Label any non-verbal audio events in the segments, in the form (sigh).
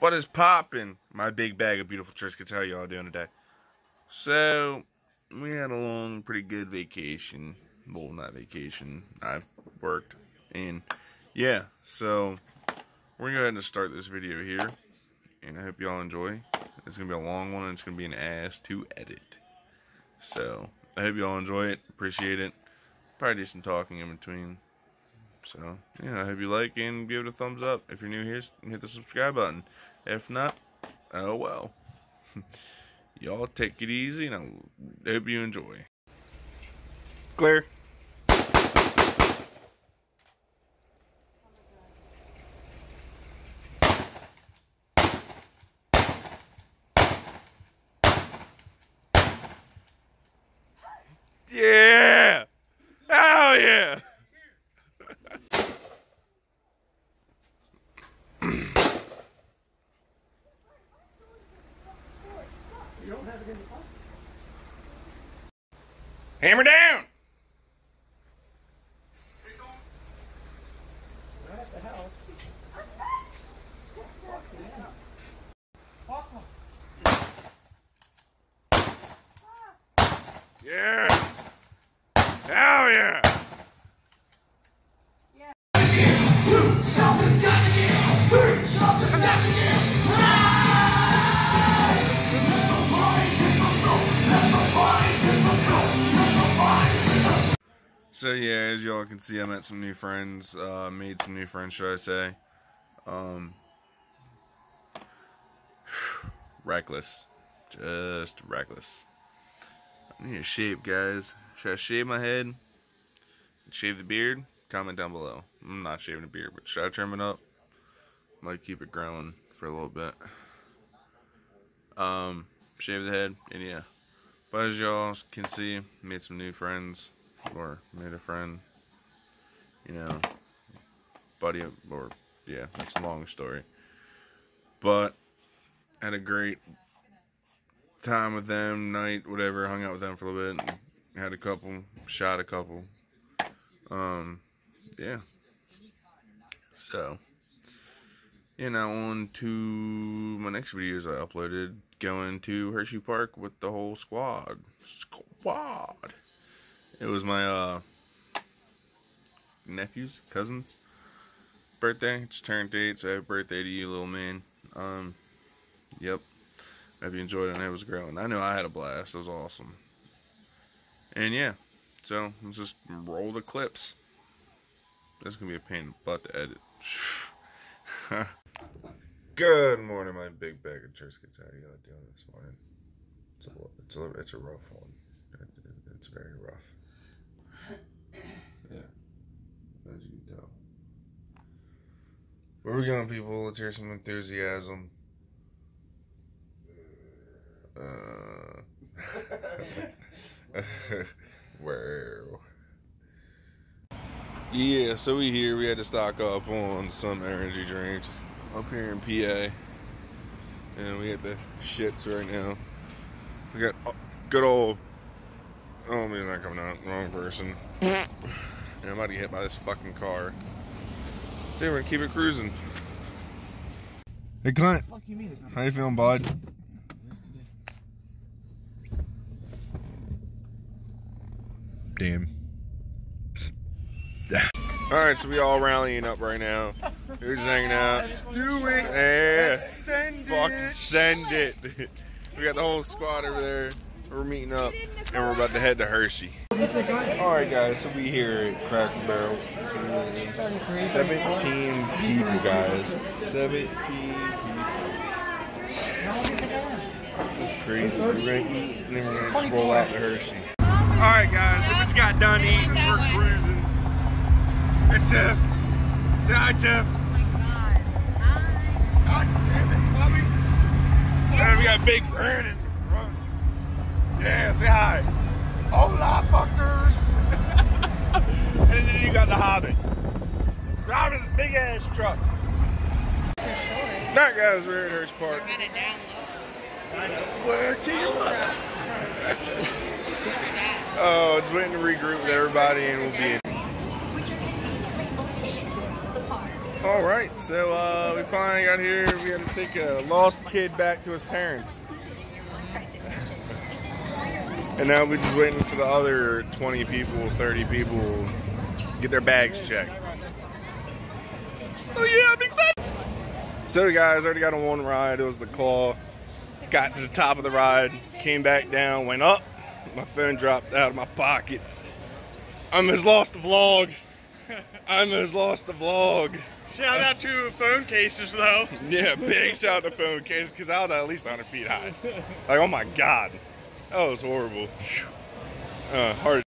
What is popping? My big bag of beautiful Triscuits. How y'all doing today? So, we had a long, pretty good vacation. Well, not vacation. I worked. And, yeah. So, we're going to go ahead and start this video here. And I hope y'all enjoy. It's going to be a long one. And it's going to be an ass to edit. So, I hope y'all enjoy it. Appreciate it. Probably do some talking in between. So, yeah, I hope you like and give it a thumbs up. If you're new here, hit the subscribe button. If not, oh well. (laughs) Y'all take it easy, and I hope you enjoy. Clear. Yeah! Oh yeah! Hammer down! So yeah, as y'all can see, I met some new friends. Uh, made some new friends, should I say? Um, (sighs) reckless, just reckless. I need a shape, guys. Should I shave my head? Shave the beard? Comment down below. I'm not shaving the beard, but should I trim it up? Might keep it growing for a little bit. Um, shave the head, and yeah. But as y'all can see, made some new friends or made a friend, you know, buddy, or yeah, that's a long story. But had a great time with them, night, whatever. Hung out with them for a little bit. Had a couple, shot a couple. Um, yeah. So, yeah, now on to my next videos I uploaded. Going to Hershey Park with the whole squad. Squad. It was my uh, nephew's, cousin's birthday. It's turned eight, so happy birthday to you, little man. Um, yep. Hope you enjoyed it and it was great. I knew I had a blast. It was awesome. And yeah, so let's just roll the clips. That's going to be a pain in the butt to edit. (laughs) Good morning, my big bag of Triscuits. How you all doing this morning? It's a, it's a, it's a rough one. It, it, it's very rough. Yeah, as you can tell. Where we going, people? Let's hear some enthusiasm. Uh, (laughs) well. Yeah, so we here. We had to stock up on some energy drinks up here in PA. And we got the shits right now. We got good old. Oh, he's not coming out. Wrong person. and I'm about to get hit by this fucking car. So we're gonna keep it cruising. Hey Clint. How you feeling, bud? Damn. All right, so we all rallying up right now. Who's hanging (laughs) out? Let's do it. Yeah. Let's send Fuck, it. send it. (laughs) we got the whole squad over there. We're meeting up, and we're about to head to Hershey. All right, guys. So we here at Cracker Barrel. Seventeen people, guys. Seventeen people. That's crazy. We're gonna eat, and then we're gonna roll out to Hershey. All right, guys. So we just got done eating. We're cruising. And Tiff. Say hi, Tiff. Bobby. We got Big Brandon. Yeah, say hi. Hola, fuckers. (laughs) and then you got the Hobbit. Driving this big ass truck. That guys, we're at Hershey Park. Got it down low. Where to your mother? Oh, it's waiting to regroup with everybody and we'll be in. All right, so uh, we finally got here. We had to take a lost kid back to his parents. And now we're just waiting for the other 20 people, 30 people to get their bags checked. So yeah, I'm excited. So guys, already got on one ride. It was the claw. Got to the top of the ride, came back down, went up. My phone dropped out of my pocket. I almost lost the vlog. I almost lost the vlog. Shout out to phone cases though. (laughs) Yeah, big shout out to phone cases because I was at least 100 feet high. Like, oh my god, that was horrible. Uh, hard.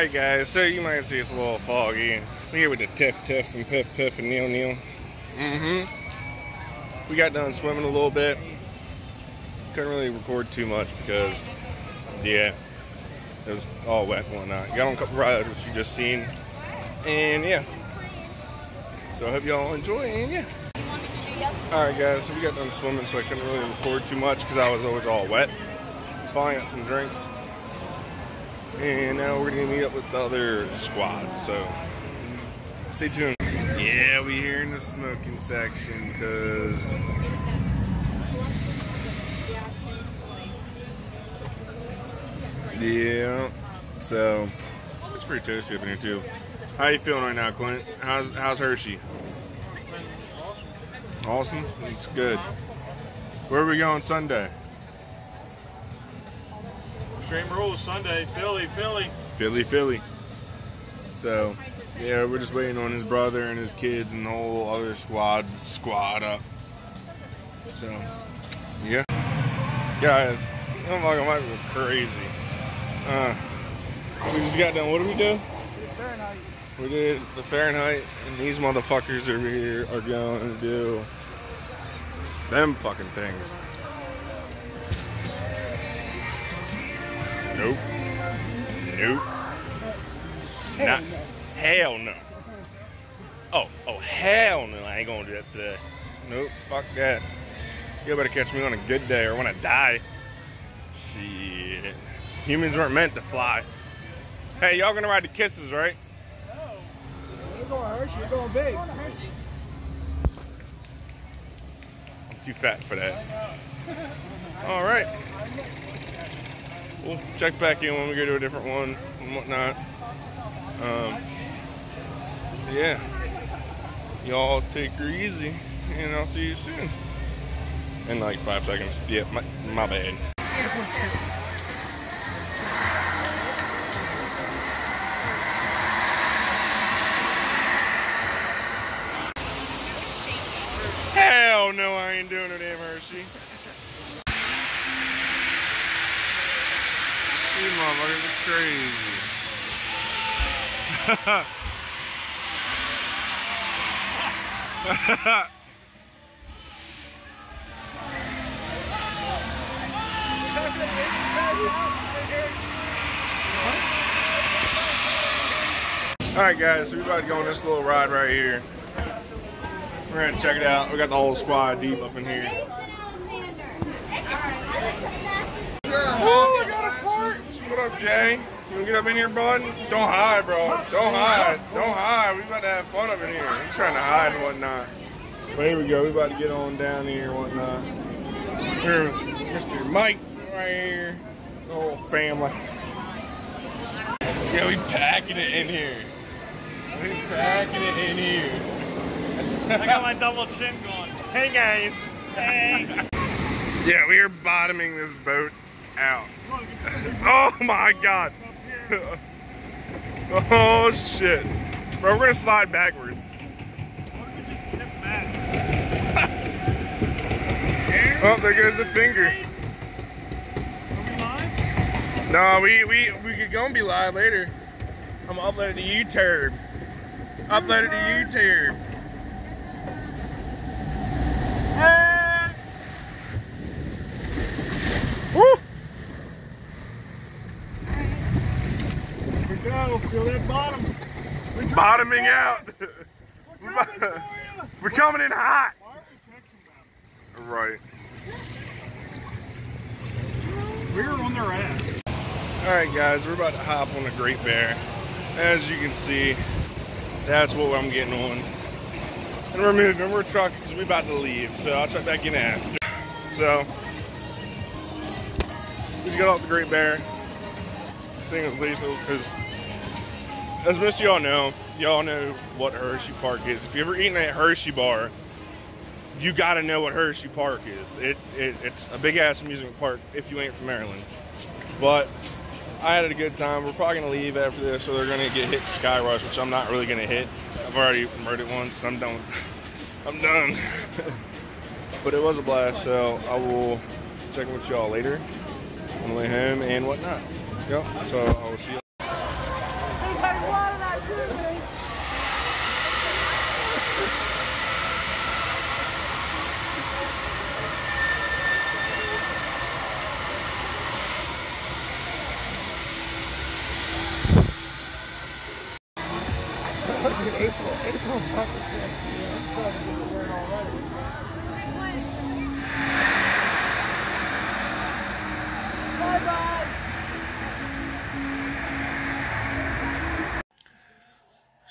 Alright guys, so you might see it's a little foggy. We here with the Tiff Tiff and Piff Piff and Neil Neil. Mm-hmm. We got done swimming a little bit. Couldn't really record too much because, yeah, it was all wet and whatnot. Got on a couple rides, which you just seen. And yeah. So I hope y'all enjoy and yeah. Alright guys, so we got done swimming so I couldn't really record too much because I was always all wet. Finally got some drinks. And now we're gonna meet up with the other squad, so stay tuned. Yeah, we here in the smoking section because yeah, so it's pretty toasty up in here too. How you feeling right now, Clint? How's how's Hershey? Awesome. It's good. Where are we going Sunday? Stream rules Sunday. Philly, Philly. Philly, Philly. So, yeah, we're just waiting on his brother and his kids and the whole other squad squad up. So, yeah, guys, I'm like, I might go crazy. Uh, we just got done. What do we do? We did the Fahrenheit, and these motherfuckers over here are going to do them fucking things. Nope. Nope. Not, hell no. Oh, oh, hell no. I ain't gonna do that today. Nope, fuck that. You better catch me on a good day or when I die. Shit. Humans weren't meant to fly. Hey, y'all gonna ride the kisses, right? No. You're going Hershey, you're going big. I'm too fat for that. All right. We'll check back in when we go to a different one and whatnot. Um, yeah. Y'all take her easy, and I'll see you soon. In like five seconds. Yeah, my, my bad. Hell no, I ain't doing a damn These motherfuckers are crazy. (laughs) Alright guys, so we're about to go on this little ride right here. We're gonna check it out. We got the whole squad deep up in here. Oh, I got a fart. What up, Jay? You wanna get up in here, bud? Don't hide, bro. Don't hide. Don't hide. We about to have fun up in here. I'm trying to hide and whatnot. But here we go. We about to get on down here and whatnot. Here, Mr. Mike right here. The whole family. Yeah, we packing it in here. We packing it in here. I got my double chin going. Hey guys. Hey. (laughs) Yeah, we are bottoming this boat out. Oh my god. (laughs) oh shit. Bro, we're gonna slide backwards. (laughs) Oh, there goes the finger. No, we we we could go and be live later. I'm gonna upload it to YouTube. Upload it to YouTube. Woo! Here we go. Feel that bottom. Bottoming out. (laughs) We're coming in hot. Right. We're on their ass. All right, guys, we're about to hop on the Great Bear. As you can see, that's what I'm getting on. And we're moving, we're trucking because we're about to leave. So I'll check back in after. So, we just got off the Great Bear. I think it was lethal because, as most of y'all know, y'all know what Hershey Park is. If you ever eaten at Hershey Bar, you got to know what Hershey Park is. It, it it's a big ass amusement park if you ain't from Maryland. But I had a good time. We're probably gonna leave after this, so they're gonna get hit Sky Rush, which I'm not really gonna hit. I've already murdered once. I'm done. (laughs) I'm done. (laughs) but it was a blast, so I will check in with y'all later on the way home and whatnot. Yep. So I will see you. Thank you.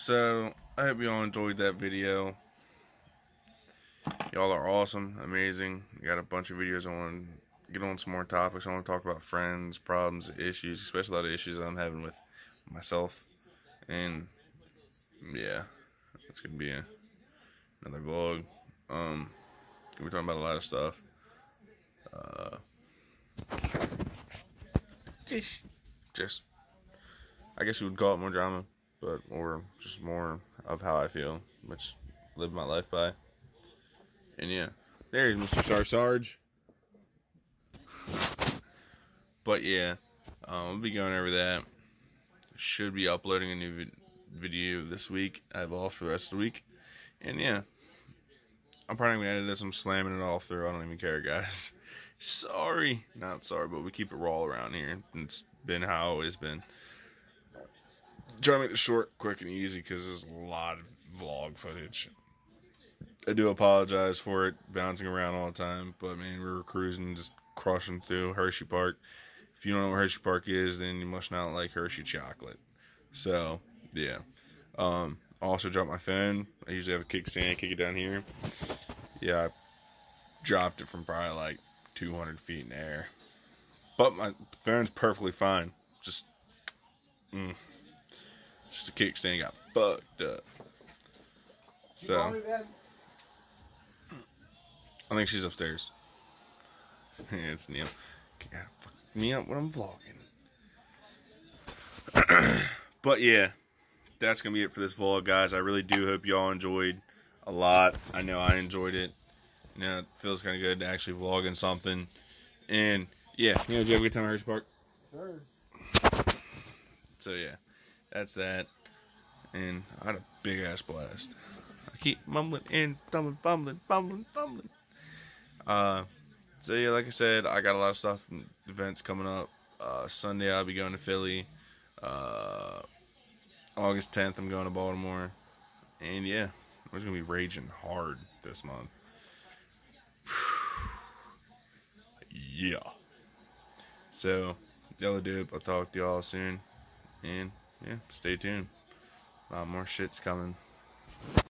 So I hope y'all enjoyed that video. Y'all are awesome, amazing. Got a bunch of videos I want to get on some more topics. I want to talk about friends, problems, issues, especially a lot of issues that I'm having with myself. And yeah, it's gonna be a, another vlog. Um, we're talking about a lot of stuff. Uh, just, just, I guess you would call it more drama, but or just more of how I feel, which live my life by. And yeah, there's Mr. Sar Sarge. But yeah, um, we'll be going over that. Should be uploading a new vid- video this week. I have off for the rest of the week. And yeah, I'm probably gonna edit this. I'm slamming it all through. I don't even care, guys. (laughs) Sorry, not sorry, but we keep it raw around here. It's been how it always been. Try to make this short, quick, and easy because there's a lot of vlog footage. I do apologize for it bouncing around all the time, but man, we were cruising, just crushing through Hershey Park. If you don't know where Hershey Park is, then you must not like Hershey chocolate. So, yeah. Um, also dropped my phone. I usually have a kickstand, kick it down here. Yeah, I dropped it from probably like 200 feet in the air. But my phone's perfectly fine. Just, mm, just the kickstand got fucked up. So. I think she's upstairs. (laughs) it's Neil. God, fuck me up when I'm vlogging. (clears throat) but yeah, that's gonna be it for this vlog, guys. I really do hope y'all enjoyed a lot. I know I enjoyed it. You know, it feels kind of good to actually vlogging something. And yeah, you know, did you have a good time at Hershey Park? Sir. So yeah, that's that. And I had a big ass blast. I keep mumbling and fumbling, fumbling, fumbling, fumbling. Uh, so yeah, like I said, I got a lot of stuff events coming up. Uh, Sunday I'll be going to Philly. Uh, August 10th I'm going to Baltimore. And yeah, we're gonna be raging hard this month. (sighs) yeah. So y'all. I'll talk to y'all soon. And yeah, stay tuned. A lot more shit's coming.